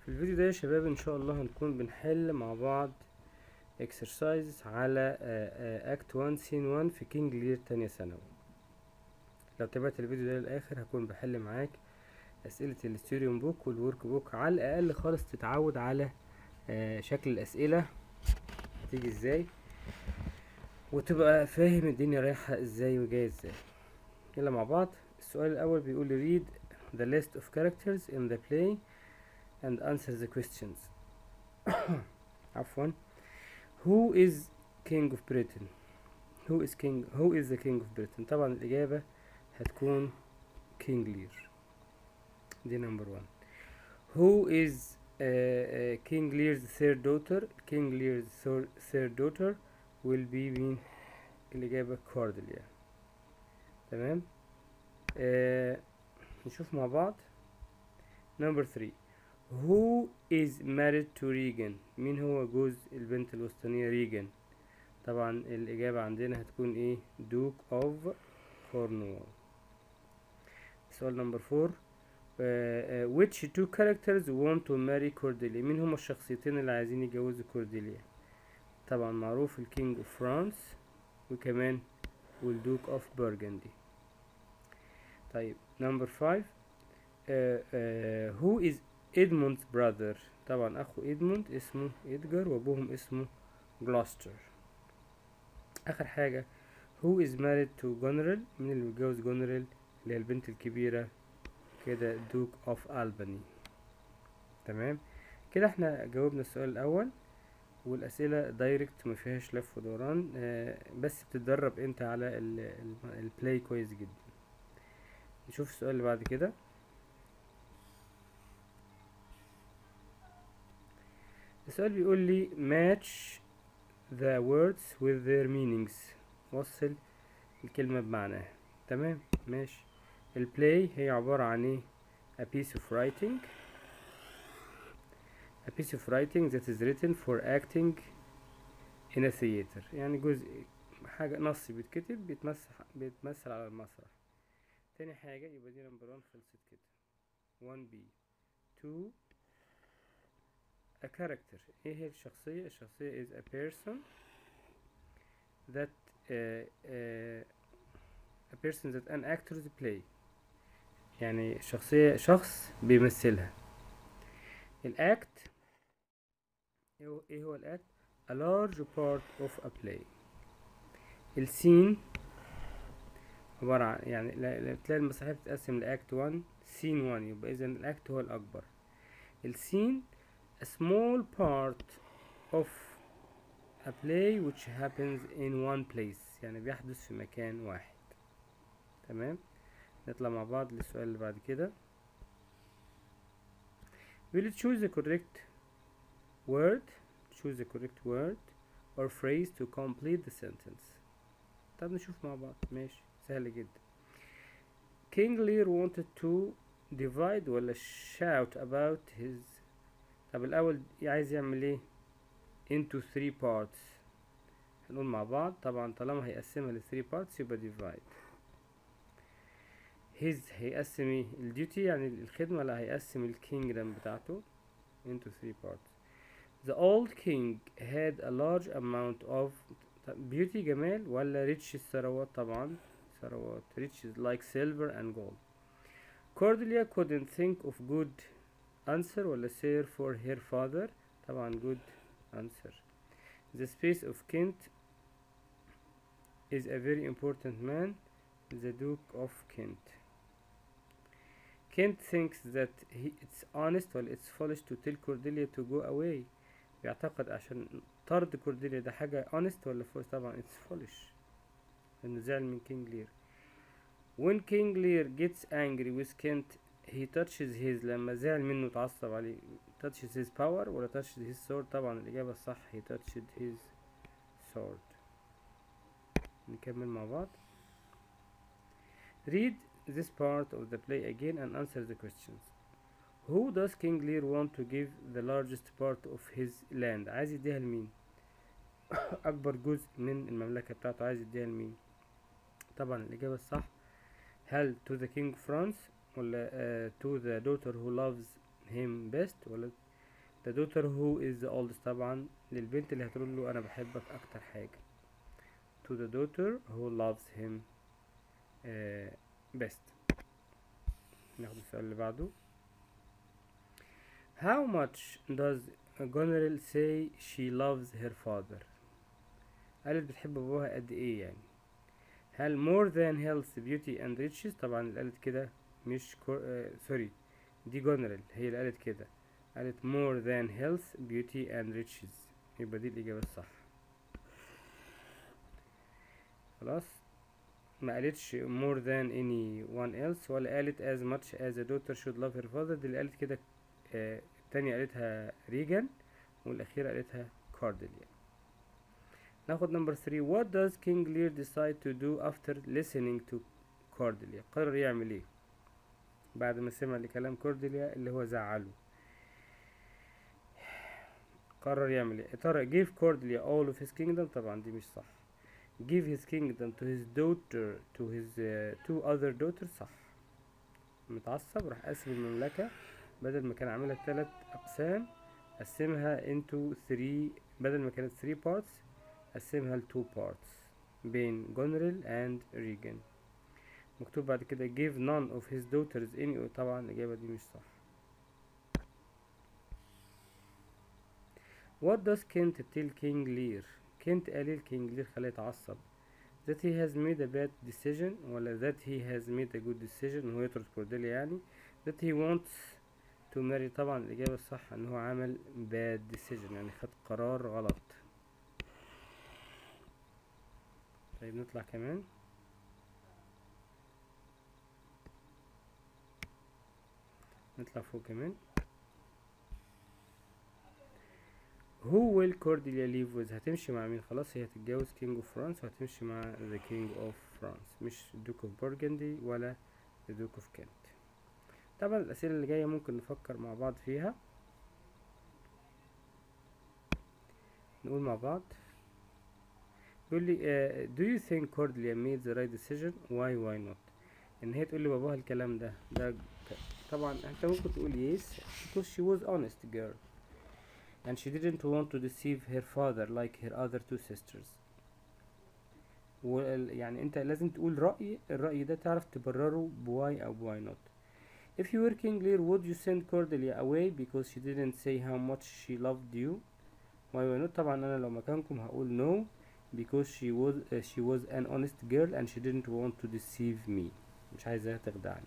في الفيديو ده يا شباب إن شاء الله هنكون بنحل مع بعض exercises على act 1 scene 1 في King Lear تانية ثانوي. لو تابعت الفيديو ده للآخر هكون بحل معاك أسئلة ال student book وال workbook على الأقل خالص تتعود على آه، شكل الأسئلة. هتيجي إزاي؟ وتبقى فاهم الدنيا رايحة إزاي وجاية إزاي. يلا مع بعض. السؤال الأول بيقول read the list of characters in the play and answer the questions. عفوا. Who is king of Britain? Who is king who is the king of Britain? طبعا الإجابة هتكون King Lear. دي number one who is uh, uh, King Lear's third daughter King Lear's thir- third daughter will be مين الإجابة Cordelia تمام آه نشوف مع بعض number three Who is married to Regan مين هو جوز البنت الوسطانية ريجان طبعا الإجابة عندنا هتكون ايه Duke of Cornwall سؤال نمبر فور Which two characters want to marry Cordelia? مين هما الشخصيتين اللي عايزين يجوزوا كورديليا؟ طبعا معروف ال king of فرانس وكمان وال duke of برجندي طيب number five who is Edmund's brother طبعا أخو إدموند اسمه إدجار وأبوهم اسمه جلوستر آخر حاجة who is married to جونرال مين اللي متجوز جونرال اللي هي البنت الكبيرة كده duke of ألباني. تمام؟ كده إحنا جاوبنا السؤال الأول والأسئلة direct ما فيهاش لف ودوران آه بس بتتدرب أنت على ال play كويس جدا. نشوف السؤال اللي بعد كده. السؤال بيقول لي match the words with their meanings. وصل الكلمة بمعناها. تمام؟ ماشي. البلاي هي عبارة عن ايه a piece of writing a piece of writing that is written for acting in a theater يعني جزء حاجة نص بيتكتب بيتمثل بيتمثل على المسرح تاني حاجة يبقى دي نمبر 1 خلصت كده 1 b 2 a character ايه هي الشخصية الشخصية is a person that uh, uh, a person that an actors play يعني شخصية شخص بيمثلها. الأكت إيه هو- إيه هو الأكت؟ A large part of a play. السين عبارة عن يعني لا- لا- تلاقي المسرحية بتتقسم لأكت 1 سين 1 يبقى إذا الأكت هو الأكبر. السين a small part of a play which happens in one place يعني بيحدث في مكان واحد. تمام؟ نطلع مع بعض للسؤال اللي بعد كده will you choose the correct word choose the correct word or phrase to complete the sentence طب نشوف مع بعض ماشي سهل جدا King Lear wanted to divide ولا shout about his طب الأول عايز يعمل ايه into three parts هنقول مع بعض طبعا طالما هيقسمها ل three parts يبقى divide his هيقسم ايه الديوتي يعني الخدمة لا هيقسم الكينجدم بتاعته into three parts the old king had a large amount of طب beauty جمال ولا riches ثروات طبعا ثروات riches like silver and gold Cordelia couldn't think of good answer ولا sir for her father طبعا good answer the space of Kent is a very important man the Duke of Kent Kent thinks that he, it's honest well it's foolish to tell Cordelia to go away بيعتقد عشان طرد كورديليا ده حاجة honest ولا foolish طبعا it's foolish لأنه زعل من كينج لير when King Lear gets angry with Kent he touches his لما زعل منه اتعصب عليه touches his power ولا touches his sword طبعا الإجابة الصح he touched his sword نكمل مع بعض read this part of the play again and answer the questions Who does King Lear want to give the largest part of his land عايز يديها لمين أكبر جزء من المملكة بتاعته عايز يديها لمين طبعا الإجابة الصح هل to the king of France ولا uh, to the daughter who loves him best ولا the daughter who is the oldest طبعا للبنت اللي هتقول له أنا بحبك أكتر حاجة to the daughter who loves him uh, best. ناخد السؤال اللي بعده. How much does Goneril say she loves her father? قالت بتحب باباها قد إيه يعني؟ هل more than health beauty and riches طبعا اللي قالت كده مش. آه سوري دي جونرال هي اللي قالت كده. قالت more than health beauty and riches. يبقى دي الإجابة الصح. خلاص؟ ما قالتش more than anyone else ولا قالت as much as a daughter should love her father. دي اللي قالت كده آه التانية قالتها ريجان والأخيرة قالتها كارديليا ناخد number 3 what does King Lear decide to do after listening to Cordelia قرر يعمل إيه؟ بعد ما سمع لكلام كورديليا اللي هو زعله. قرر يعمل إيه؟ ترى give Cordelia all of his kingdom. طبعا دي مش صح. Give his kingdom to his daughter to his uh, two other daughters صح متعصب راح قسم المملكة بدل ما كان عاملها تلات أقسام قسمها into three بدل ما كانت three parts قسمها ل two parts بين جونريل and ريجن مكتوب بعد كده give none of his daughters any طبعا الإجابة دي مش صح What does Kent tell King Lear Kent قال ل King Lear خلاه يتعصب. That he has made a bad decision ولا that he has made a good decision هو يطرد كورديليا يعني. That he wants to marry. طبعا الإجابة الصح إن هو عمل bad decision يعني خد قرار غلط. طيب نطلع كمان. نطلع فوق كمان. Cordelia live with هتمشي مع مين خلاص هي هتتجوز King of France وهتمشي مع the King of France مش Duke of Burgundy ولا Duke of Kent طبعا الأسئلة اللي جاية ممكن نفكر مع بعض فيها نقول مع بعض بيقول لي uh, do you think Cordelia made the right decision why why not ان هي تقول لي باباها الكلام ده ده طبعا انت ممكن تقول yes because she was honest girl and she didn't want to deceive her father like her other two sisters يعني انت لازم تقول رأي الرأي ده تعرف تبرره بواي او بواي not if you were King Lear would you send Cordelia away because she didn't say how much she loved you why why not طبعا انا لو مكانكم هقول no because she was uh, she was an honest girl and she didn't want to deceive me مش عايزاها تخدعني